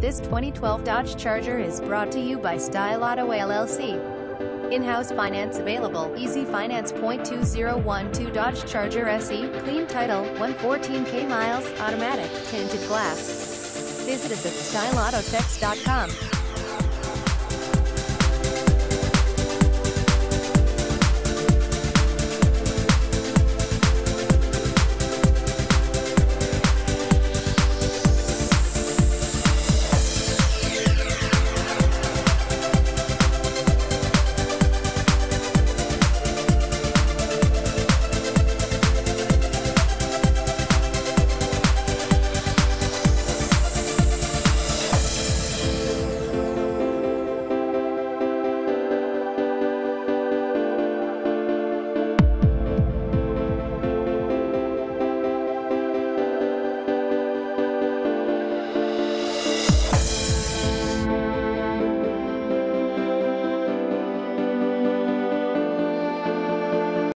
This 2012 Dodge Charger is brought to you by Style Auto LLC. In-house finance available, easy finance. 2012 Dodge Charger SE, clean title, 114k miles, automatic, tinted glass. Visit us at styleautotx.com.